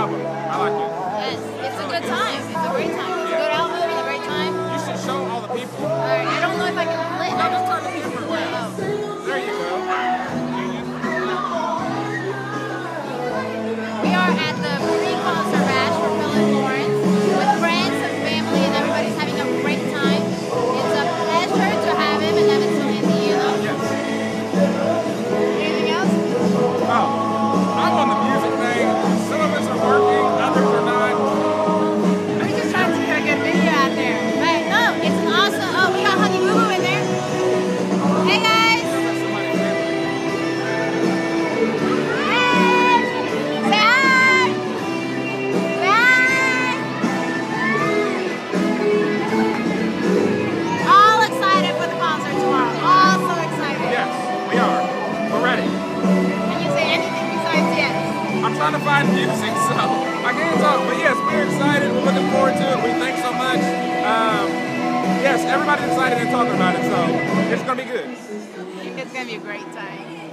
album. That's a I'm trying to find music, so I can't talk. But yes, we're excited. We're looking forward to it. We thank so much. Um, yes, everybody's excited and talking about it, so it's going to be good. It's going to be a great time.